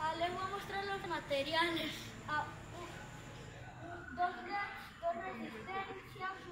Ah, les voy a mostrar los materiales. Ah, dos, dos resistencias.